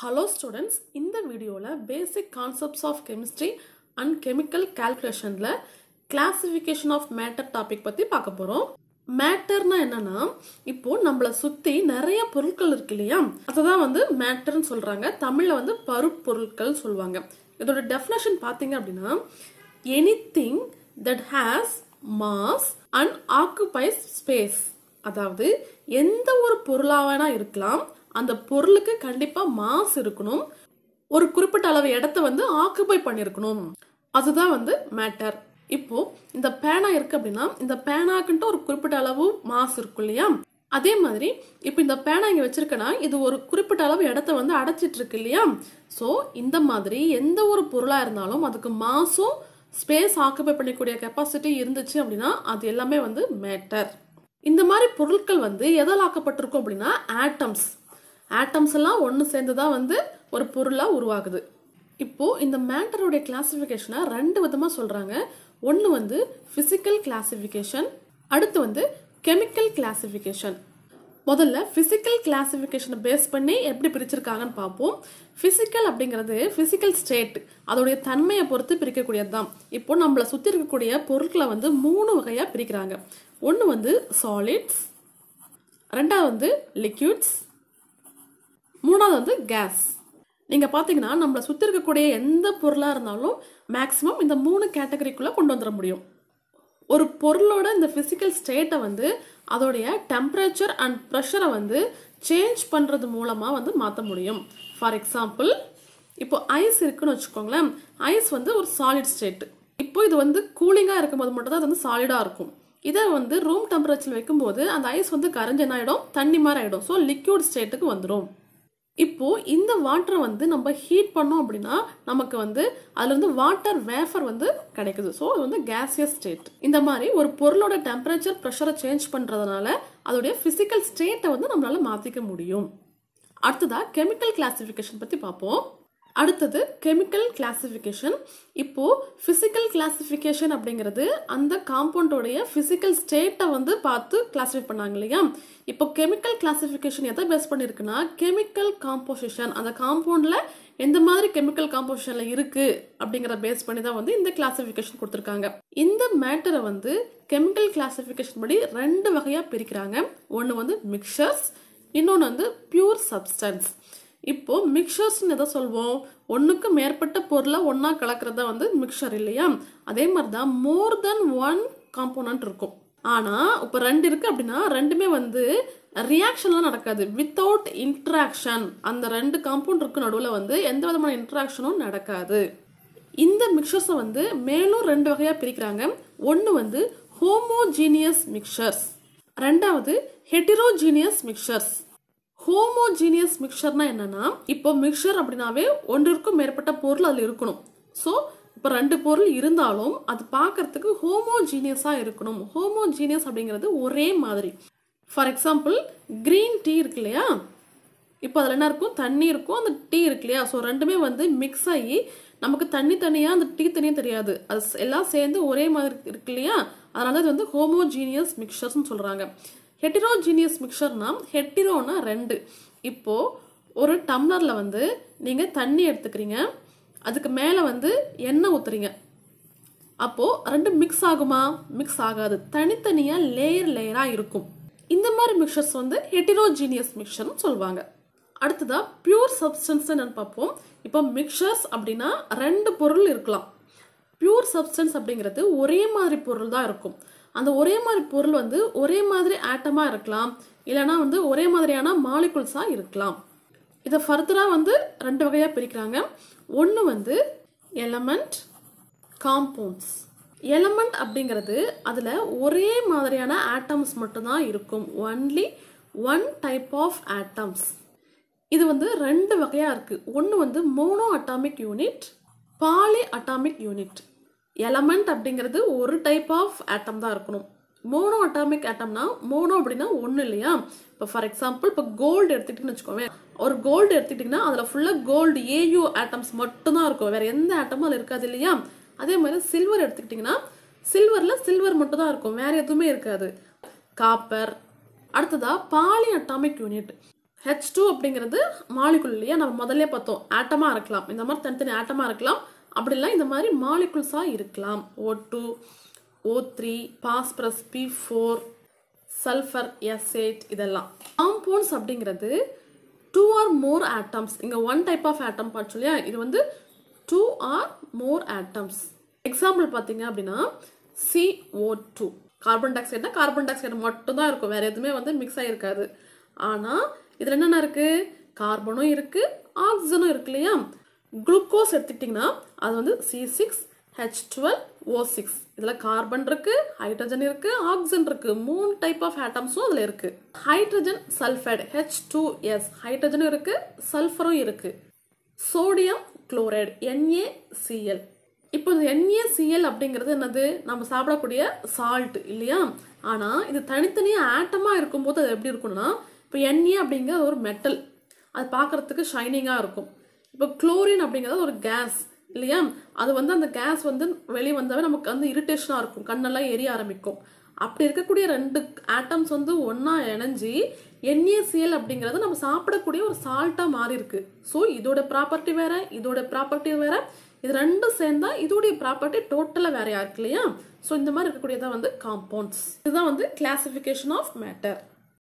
Hello students இந்த வீடியோவில் basic concepts of chemistry and chemical கால்குலேஷனில் classification of matter topic பற்றி பார்க்க போகிறோம் மேட்டர்னா என்னன்னா இப்போ நம்மளை சுற்றி நிறைய பொருட்கள் இருக்கு இல்லையா? அதுதான் வந்து மேட்டர்னு சொல்கிறாங்க தமிழில் வந்து பருப்பொருட்கள் சொல்லுவாங்க. இதோட டெஃபினேஷன் பார்த்தீங்க அப்படின்னா anything that has mass and occupies space அதாவது எந்த ஒரு பொருளாக வேணா இருக்கலாம். அந்த பொருளுக்கு கண்டிப்பா மாஸ் இருக்கணும். ஒரு குறிப்பிட்ட அளவு இடத்த வந்து ஆக்குபை பண்ணிருக்கணும். அதுதான் வந்து மேட்டர் இப்போ இந்த பேனா இருக்கு அப்படின்னா இந்த பேனாக்குன்ட்டு ஒரு குறிப்பிட்ட அளவு மாஸ் இருக்கும் இல்லையா? அதே மாதிரி இப்போ இந்த பேனா இங்கே வச்சிருக்கேன்னா இது ஒரு குறிப்பிட்ட அளவு இடத்த வந்து அடைச்சிட்டு இருக்கு இல்லையா? ஸோ இந்த மாதிரி எந்த ஒரு பொருளாக இருந்தாலும் அதுக்கு மாசும் ஸ்பேஸ் ஆக்குபை பண்ணக்கூடிய கெப்பாசிட்டி இருந்துச்சு அப்படின்னா அது எல்லாமே வந்து மேட்டர் இந்த மாதிரி பொருட்கள் வந்து எதால் ஆக்கப்பட்டிருக்கும் அப்படின்னா ஆட்டம்ஸ் ஆட்டம்ஸ் எல்லாம் ஒன்று சேர்ந்து தான் வந்து ஒரு பொருளாக உருவாகுது. இப்போ இந்த மேட்டருடைய கிளாசிஃபிகேஷனை ரெண்டு விதமாக சொல்கிறாங்க ஒன்று வந்து ஃபிசிக்கல் கிளாசிஃபிகேஷன் அடுத்து வந்து கெமிக்கல் கிளாசிஃபிகேஷன் முதல்ல ஃபிசிக்கல் கிளாசிஃபிகேஷனை பேஸ் பண்ணி எப்படி பிரிச்சிருக்காங்கன்னு பார்ப்போம். ஃபிசிக்கல் அப்படிங்கிறது ஃபிசிக்கல் ஸ்டேட் அதோடைய தன்மையை பொறுத்து பிரிக்கக்கூடியது தான். இப்போ நம்மளை சுற்றி இருக்கக்கூடிய பொருட்களை வந்து மூணு வகையாக பிரிக்கிறாங்க. ஒன்று வந்து சாலிட்ஸ் ரெண்டாவது வந்து லிக்யூட்ஸ் மூணாவது வந்து கேஸ் நீங்கள் பார்த்தீங்கன்னா நம்மளை சுற்றி இருக்கக்கூடிய எந்த பொருளாக இருந்தாலும் மேக்ஸிமம் இந்த மூணு கேட்டகரிக்குள்ளே கொண்டு வந்துட முடியும். ஒரு பொருளோட இந்த ஃபிசிக்கல் ஸ்டேட்டை வந்து அதோடைய டெம்பரேச்சர் அண்ட் ப்ரெஷரை வந்து சேஞ்ச் பண்ணுறது மூலமாக வந்து மாற்ற முடியும். ஃபார் எக்ஸாம்பிள் இப்போ ஐஸ் இருக்குன்னு வச்சுக்கோங்களேன். ஐஸ் வந்து ஒரு சாலிட் ஸ்டேட் இப்போ இது வந்து கூலிங்காக இருக்கும்போது மட்டும்தான் அது வந்து சாலிடாக இருக்கும். இதை வந்து ரூம் டெம்பரேச்சர் வைக்கும்போது அந்த ஐஸ் வந்து கரைஞ்ச என்ன ஆகிடும் தண்ணி மாதிரி ஆகிடும் ஸோ லிக்யூட் ஸ்டேட்டுக்கு வந்துடும் இப்போ இந்த வாட்டரை வந்து நம்ம ஹீட் பண்ணோம் அப்படின்னா நமக்கு வந்து அதுல இருந்து வாட்டர் வேஃபர் வந்து கிடைக்குது. ஸோ அது வந்து கேசியஸ் ஸ்டேட் இந்த மாதிரி ஒரு பொருளோட டெம்பரேச்சர் ப்ரெஷரை சேஞ்ச் பண்றதுனால அதோடைய பிசிக்கல் ஸ்டேட்டை வந்து நம்மளால மாத்திக்க முடியும். அடுத்ததா கெமிக்கல் கிளாசிஃபிகேஷன் பத்தி பார்ப்போம். அடுத்தது கெமிக்கல் கிளாசிஃபிகேஷன் இப்போது ஃபிசிக்கல் கிளாசிஃபிகேஷன் அப்படிங்கிறது அந்த காம்பவுண்டோடைய ஃபிசிக்கல் ஸ்டேட்டை வந்து பார்த்து கிளாஸிஃபை பண்ணாங்க இல்லையா? இப்போ கெமிக்கல் கிளாசிஃபிகேஷன் எதை பேஸ் பண்ணியிருக்குன்னா கெமிக்கல் காம்போசிஷன் அந்த காம்பவுண்டில் எந்த மாதிரி கெமிக்கல் காம்போசிஷனில் இருக்குது அப்படிங்கிற பேஸ் பண்ணி தான் வந்து இந்த கிளாசிஃபிகேஷன் கொடுத்துருக்காங்க. இந்த மேட்டரை வந்து கெமிக்கல் கிளாசிஃபிகேஷன் படி ரெண்டு வகையாக பிரிக்கிறாங்க. ஒன்று வந்து மிக்சர்ஸ் இன்னொன்று வந்து பியூர் சப்ஸ்டன்ஸ் இப்போ மிக்சர்ஸ்னு எதை சொல்வோம்? ஒன்றுக்கு மேற்பட்ட பொருளை ஒன்றா கலக்கிறதா வந்து மிக்சர் இல்லையா? அதே மாதிரி தான் மோர் தென் ஒன் காம்போனன்ட் இருக்கும். ஆனால் இப்போ ரெண்டு இருக்குது அப்படின்னா ரெண்டுமே வந்து ரியாக்ஷன்லாம் நடக்காது. வித்தவுட் இன்ட்ராக்ஷன் அந்த ரெண்டு காம்பவுண்ட் இருக்கு நடுவில் வந்து எந்த விதமான இன்ட்ராக்ஷனும் நடக்காது. இந்த மிக்சர்ஸை வந்து மேலும் ரெண்டு வகையாக பிரிக்கிறாங்க. ஒன்று வந்து ஹோமோஜீனியஸ் மிக்சர்ஸ் ரெண்டாவது ஹெட்டிரோஜீனியஸ் மிக்சர்ஸ் ஹோமோஜீனியஸ் மிக்சர்னா என்னன்னா இப்போ மிக்சர் அப்படின்னாவே ஒன்றிற்கும் மேற்பட்ட பொருள் அதில் இருக்கணும். ஸோ இப்போ ரெண்டு பொருள் இருந்தாலும் அது பார்க்கறதுக்கு ஹோமோஜீனியஸாக இருக்கணும். ஹோமோஜீனியஸ் அப்படிங்கிறது ஒரே மாதிரி. ஃபார் எக்ஸாம்பிள் க்ரீன் டீ இருக்கு இல்லையா? இப்போ அதில் என்ன இருக்கும்? தண்ணி இருக்கும். அந்த டீ இருக்கு இல்லையா? ஸோ ரெண்டுமே வந்து மிக்ஸ் ஆகி நமக்கு தண்ணி தனியாக அந்த டீ தனியாக தெரியாது. அது எல்லாம் சேர்ந்து ஒரே மாதிரி இருக்கு இல்லையா? அதனால இது வந்து ஹோமோஜீனியஸ் மிக்சர்ஸ்னு சொல்கிறாங்க ஹெட்டிரோஜீனியஸ் மிக்சர்னா ஹெட்டிரோனா ரெண்டு. இப்போ ஒரு டம்ளரில் வந்து நீங்கள் தண்ணி எடுத்துக்கிறீங்க. அதுக்கு மேலே வந்து எண்ணெய் ஊற்றுறீங்க அப்போது ரெண்டு மிக்ஸ் ஆகுமா? மிக்ஸ் ஆகாது. தனித்தனியாக லேயர் லேயராக இருக்கும். இந்த மாதிரி மிக்சர்ஸ் வந்து ஹெட்டிரோஜீனியஸ் மிக்சர்னு சொல்லுவாங்க அடுத்ததா பியூர் சப்ஸ்டன்ஸ் என்னன்னு பார்ப்போம். இப்போ மிக்சர்ஸ் அப்படின்னா ரெண்டு பொருள் இருக்கலாம். பியூர் சப்ஸ்டன்ஸ் அப்படிங்கிறது ஒரே மாதிரி பொருள் தான் இருக்கும். அந்த ஒரே மாதிரி பொருள் வந்து ஒரே மாதிரி ஆட்டமாக இருக்கலாம். இல்லைனா வந்து ஒரே மாதிரியான மாலிகுல்ஸாக இருக்கலாம். இதை ஃபர்தராக வந்து ரெண்டு வகையாக பிரிக்கிறாங்க. ஒன்று வந்து எலமெண்ட் காம்பவுண்ட்ஸ் எலமெண்ட் அப்படிங்கிறது அதில் ஒரே மாதிரியான ஆட்டம்ஸ் மட்டும்தான் இருக்கும். Only one type of atoms இது வந்து ரெண்டு வகையாக இருக்குது ஒன்று வந்து mono atomic unit poly atomic unit element அப்படிங்கிறது ஒரு டைப் ஆஃப் ஆட்டம் தான் இருக்கணும். மோனோ அட்டாமிக் ஆட்டம்னா மோனோ அப்படின்னா ஒன்று இல்லையா? இப்போ ஃபார் எக்ஸாம்பிள் இப்போ கோல்டு எடுத்துக்கிட்டுன்னு வச்சுக்கோங்க ஒரு கோல்டு எடுத்துக்கிட்டிங்கன்னா அதில் ஃபுல்லாக கோல்டு ஏயு ஆட்டம்ஸ் மட்டும்தான் இருக்கும். வேறு எந்த ஆட்டமும் அதில் இருக்காது இல்லையா? அதே மாதிரி சில்வர் எடுத்துக்கிட்டிங்கன்னா சில்வரில் சில்வர் மட்டும் தான் இருக்கும். வேறு எதுவுமே இருக்காது. காப்பர் அடுத்ததாக poly atomic unit H two அப்படிங்கிறது மாலிகுல் இல்லையா? நம்ம முதல்ல பார்த்தோம். ஆட்டமாக இருக்கலாம். இந்த மாதிரி தனித்தனி ஆட்டமாக இருக்கலாம். அப்படிலாம் இந்த மாதிரி மாலிகுல்ஸாக இருக்கலாம். O two O three phosphorus P four sulphur S eight இதெல்லாம். காம்பவுண்ட்ஸ் அப்படிங்கிறது டூ ஆர் மோர் ஆட்டம்ஸ் இங்கே ஒன் டைப் ஆஃப் ஆட்டம் பார்த்து இல்லையா இது வந்து two or more atoms example பார்த்தீங்க அப்படின்னா CO2 டூ கார்பன் டை ஆக்சைடுனா கார்பன் டை ஆக்சைடு மட்டும்தான் இருக்கும். வேறு எதுவுமே வந்து மிக்ஸ் ஆகிருக்காது ஆனால் இதில் என்னென்ன இருக்குது கார்பனும் இருக்குது ஆக்சிஜனும் இருக்கு இல்லையா? குளுக்கோஸ் எடுத்துக்கிட்டிங்கன்னா அது வந்து C six H twelve O six இதில் கார்பன் இருக்குது ஹைட்ரஜன் இருக்குது ஆக்சிஜன் இருக்குது மூணு டைப் ஆஃப் ஆட்டம்ஸும் அதில் இருக்குது hydrogen sulphide H two S ஹைட்ரஜனும் இருக்குது சல்ஃபரும் இருக்குது சோடியம் குளோரைடு NaCl இப்போ இந்த சிஎல் அப்படிங்கிறது என்னது? நம்ம சாப்பிடக்கூடிய சால்ட் இல்லையா? ஆனால் இது தனித்தனியாக ஆட்டமாக இருக்கும்போது அது எப்படி இருக்கும்னா இப்போ என்ஏ அப்படிங்கிறது ஒரு மெட்டல் அது பார்க்கறதுக்கு ஷைனிங்காக இருக்கும். இப்போ குளோரின் அப்படிங்கிறது ஒரு கேஸ் இல்லையா? அது வந்து அந்த கேஸ் வந்து வெளியே வந்தாவே நமக்கு வந்து இரிட்டேஷனாக இருக்கும். கண்ணெல்லாம் எரிய ஆரம்பிக்கும். அப்படி இருக்கக்கூடிய ரெண்டு ஆட்டம்ஸ் வந்து ஒன்றா இணைஞ்சி என்ஏசிஎல் அப்படிங்கிறது நம்ம சாப்பிடக்கூடிய ஒரு சால்ட்டாக மாறி இருக்கு ஸோ இதோட ப்ராப்பர்ட்டி வேற இதோட ப்ராப்பர்ட்டி வேற. இது ரெண்டும் சேர்ந்தா இதோடைய ப்ராப்பர்ட்டி டோட்டலாக வேறையா இருக்கு இல்லையா? ஸோ இந்த மாதிரி இருக்கக்கூடியதான் வந்து காம்பவுண்ட்ஸ் இதுதான் வந்து கிளாசிஃபிகேஷன் ஆஃப் மேட்டர்